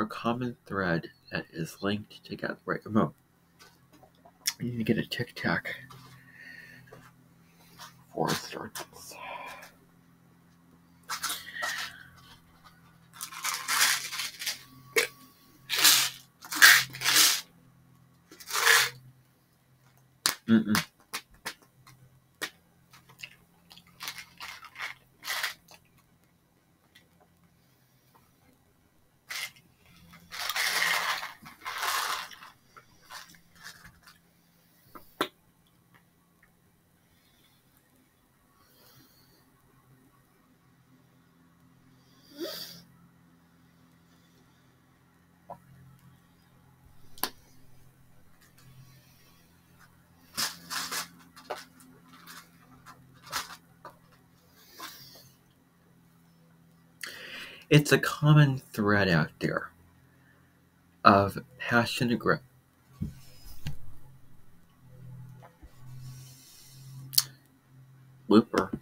a common thread that is linked together. Right, remote. I need to get a tic tac before it starts. Mm-mm. It's a common thread out there of passion aggression. Looper.